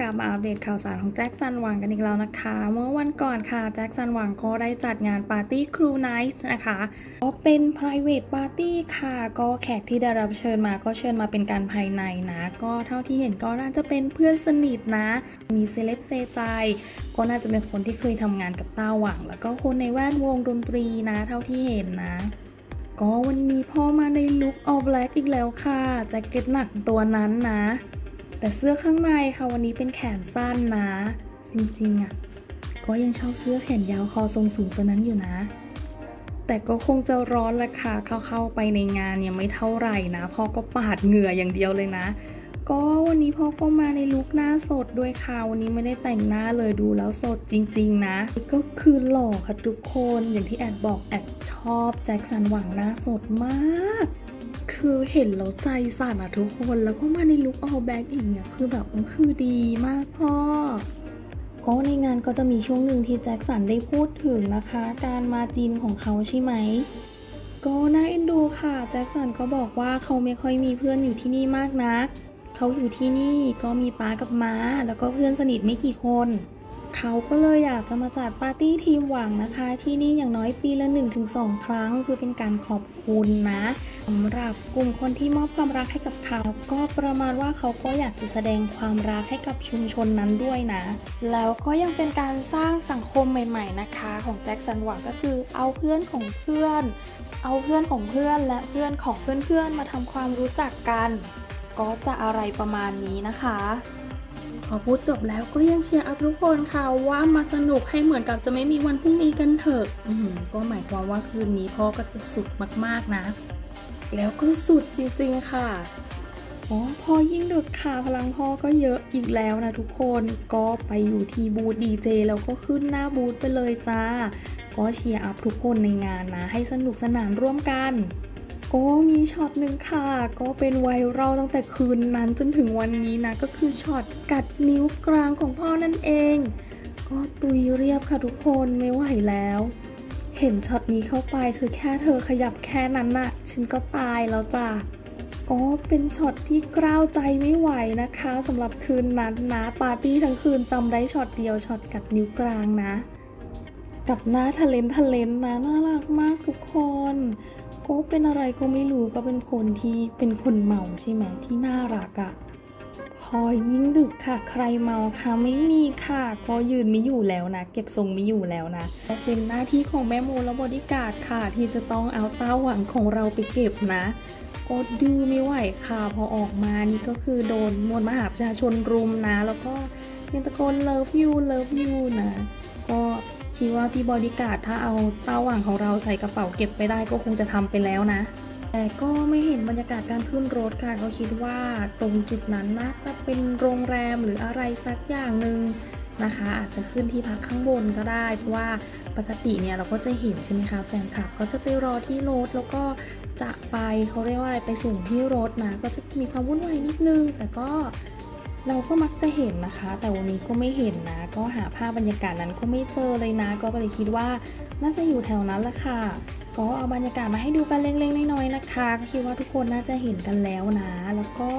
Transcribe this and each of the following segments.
กลับมาอัปเดตข่าวสารของแจ็คสันหวังกันอีกแล้วนะคะ เมื่อวันก่อนค่ะแจ็คสันหวังก็ได้จัดงานปาร์ตี้ Crew Night นะคะก็เป็น private party ค่ะ ก็แขกที่ได้รับเชิญมาก็เชิญมาเป็นการภายในนะ ก็เท่าที่เห็นก็น่าจะเป็นเพื่อนสนิทนะ มีเซเลบเซใจ ก็น่าจะเป็นคนที่เคยทำงานกับต้าหวัง แล้วก็คนในแวดวงดนตรีนะ เท่าที่เห็นนะก็วันนี้พ่อมาในลุค all black อีกแล้วค่ะแจ็คเก็ตหนักตัวนั้นนะ แต่เสื้อข้างในค่ะวันนี้เป็นแขนสั้นนะ จริงๆอะก็ยังชอบเสื้อแขนยาวคอทรงสูงตัวนั้นอยู่นะ แต่ก็คงจะร้อนแหละค่ะเข้าๆไปในงานเนี่ยไม่เท่าไหร่นะพ่อก็ปาดเหงื่ออย่างเดียวเลยนะ ก็วันนี้พ่อก็มาในลุคหน้าสดด้วยค่ะวันนี้ไม่ได้แต่งหน้าเลยดูแล้วสดจริง ๆ นะ ก็คือหล่อค่ะทุกคนอย่างที่แอดบอกแอดชอบแจ็คสันหวังหน้าสดมาก คือเห็นแล้วใจสั่นอะทุกคนแล้วก็มาในลุค all black อีกเนี่ยคือแบบมันคือดีมากพ่อก็ในงานก็จะมีช่วงหนึ่งที่แจ็คสันได้พูดถึงนะคะ การมาจีนของเขาใช่ไหมก็น่าเอ็นดูค่ะ แจ็คสันก็บอกว่าเขาไม่ค่อยมีเพื่อนอยู่ที่นี่มากนัก เขาอยู่ที่นี่ก็มีป้ากับม้า แล้วก็เพื่อนสนิทไม่กี่คน เขาก็เลยอยากจะมาจัดปาร์ตี้ทีมหวังนะคะ ที่นี่อย่างน้อยปีละ1-2 ครั้ง คือเป็นการขอบคุณนะสำหรับกลุ่มคนที่มอบความรักให้กับเขา ก็ประมาณว่าเขาก็อยากจะแสดงความรักให้กับชุมชนนั้นด้วยนะ แล้วก็ยังเป็นการสร้างสังคมใหม่ ๆนะคะ ของแจ็คสันหวังก็คือเอาเพื่อนของเพื่อน เอาเพื่อนของเพื่อนและเพื่อนของเพื่อนๆมาทำความรู้จักกัน ก็จะอะไรประมาณนี้นะคะ พอพูดจบแล้วก็ยัง cheer up ทุกคนค่ะว่ามาสนุกให้เหมือนกับจะไม่มีวันพรุ่งนี้กันเถอะอืมก็หมายความว่าคืนนี้พ่อก็จะสุดมากๆนะ แล้วก็สุดจริงๆค่ะอ๋อพอยิ่งดึกค่ะพลังพ่อก็เยอะอีกแล้วนะทุกคนก็ไปอยู่ที่บูธดีเจแล้วก็ขึ้นหน้าบูธไปเลยจ้า ก็ cheer up ทุกคนในงานนะ ให้สนุกสนานร่วมกัน ก็มีช็อตหนึ่งค่ะ ก็เป็นไวรัลตั้งแต่คืนนั้นจนถึงวันนี้นะ ก็คือช็อตกัดนิ้วกลางของพ่อนั่นเอง ก็ตุยเรียบค่ะทุกคนไม่ไหวแล้ว เห็นช็อตนี้เข้าไปคือแค่เธอขยับแค่นั้นน่ะ ฉันก็ตายแล้วจ้ะก็เป็นช็อตที่กร้าวใจไม่ไหวนะคะสำหรับคืนนั้นนะปาร์ตี้ทั้งคืนจำได้ช็อตเดียวช็อตกัดนิ้วกลางนะ กับหน้าทะเล้นทะเล้นนะน่ารักมากทุกคน ก็เป็นอะไรก็ไม่รู้ก็เป็นคนที่เป็นคนเมาใช่ไหมที่น่ารักอะ่ะพอยิ่งดึกค่ะ ใครเมาคะไม่มีค่ะ ก็ยืนไม่อยู่แล้วนะ เก็บทรงไม่อยู่แล้วนะเป็นหน้าที่ของแม่โมและบอดี้การ์ดค่ะ ที่จะต้องเอาเต้าหวังของเราไปเก็บนะก็ดื้อไม่ไหวค่ะ พอออกมานี่ก็คือโดนมวลมหาประชาชนรุมนะ แล้วก็ยังตะโกน love you love you นะ ก็ คิดว่าพี่บอดี้การ์ดถ้าเอาเต้าหว่างของเราใส่กระเป๋าเก็บไปได้ก็คงจะทำไปแล้วนะ แต่ก็ไม่เห็นบรรยากาศการขึ้นรถค่ะก็คิดว่าตรงจุดนั้นน่าจะเป็นโรงแรมหรืออะไรสักอย่างหนึ่งนะคะ อาจจะขึ้นที่พักข้างบนก็ได้เพราะว่าปกติเนี่ยเราก็จะเห็นใช่ไหมคะแฟนคลับก็จะไปรอที่รถแล้วก็จะไปเขาเรียกว่าอะไรไปส่งที่รถนะก็จะมีความวุ่นวายนิดนึง แต่ก็ เราก็มักจะเห็นนะคะ แต่วันนี้ก็ไม่เห็นนะ ก็หาภาพบรรยากาศนั้นก็ไม่เจอเลยนะ ก็เลยคิดว่าน่าจะอยู่แถวนั้นละค่ะ ก็เอาบรรยากาศมาให้ดูกันเล็กๆน้อยๆนะคะก็คิดว่าทุกคนน่าจะเห็นกันแล้วนะ แล้วก็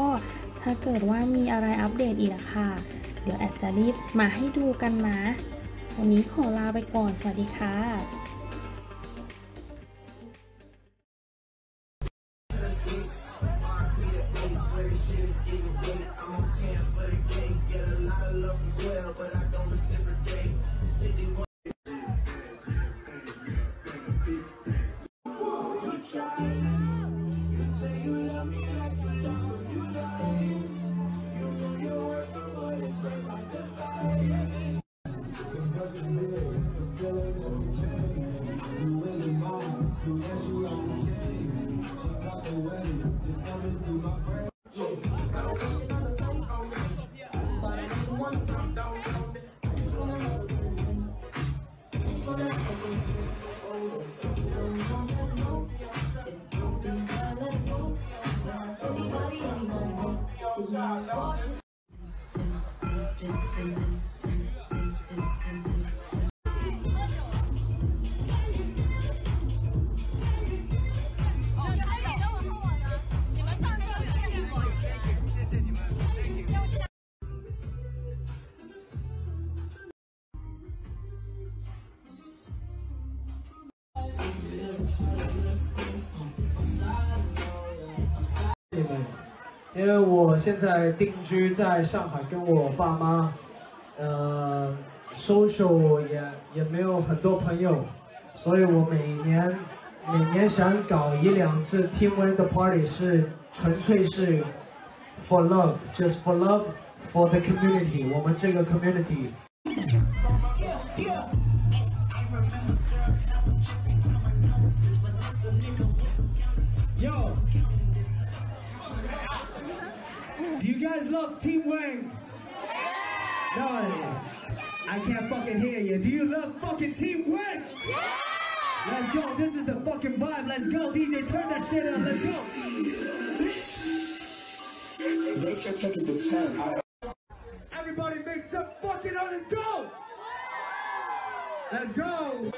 ถ้าเกิดว่ามีอะไรอัปเดตอีกอะค่ะเดี๋ยวแอดจะรีบมาให้ดูกันนะ วันนี้ขอลาไปก่อน สวัสดีค่ะ As you are. 你们，因为我现在定居在上海，跟我爸妈，呃，social 也也没有很多朋友，所以我每年每年想搞一两次 Team Win 的 party，是纯粹是 for love，just for love，for the community，我们这个 community。Yo! Do you guys love Team Wang? Yeah. No, I can't fucking hear you. Do you love fucking Team Wang? Yeah. Let's go. This is the fucking vibe. Let's go. DJ, turn that shit up. Let's go. Everybody make some fucking noise. Let's go. Let's go.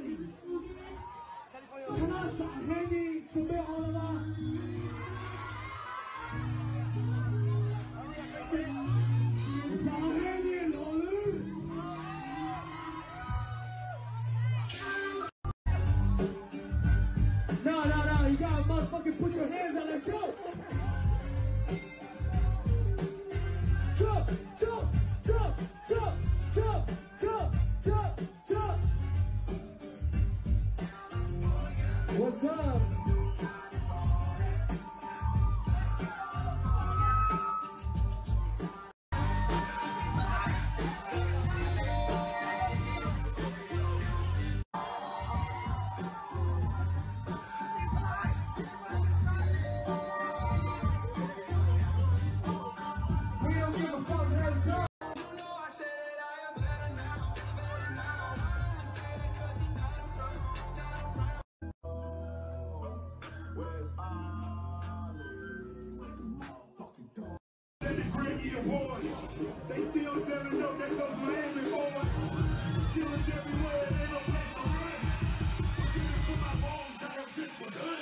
ready ready, No, no, no, you got motherfucking put your hands on let's go! What's up? Grammy Awards. They still selling dope, that's those Miami boys. Killers everywhere, they no place to run. Forgive for my I have just begun.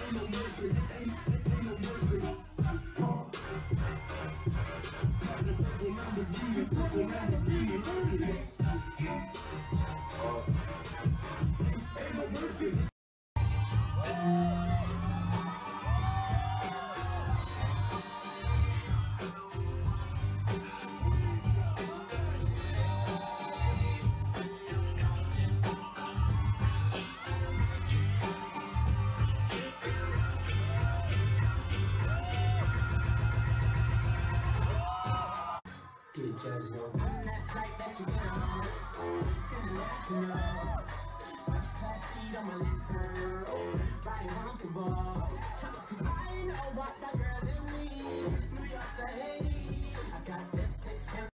Ain't no mercy, ain't, no mercy. Lamborghini, Ain't no mercy. Get on. I'm that flight that you get on. International. Class seat on my lap, girl. Riding comfortable. Cause I know what that girl did me. New York to Haiti. I got lipsticks.